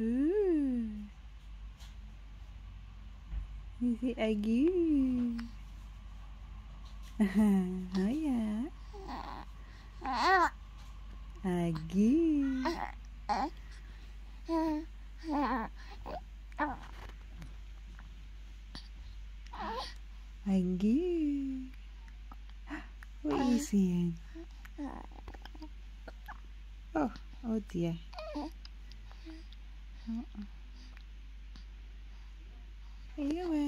Ooh. Is it agu? oh yeah. Agu. Agu. What are you seeing? Oh, oh dear. Uh -uh. Are you in?